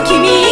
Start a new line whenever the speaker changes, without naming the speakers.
君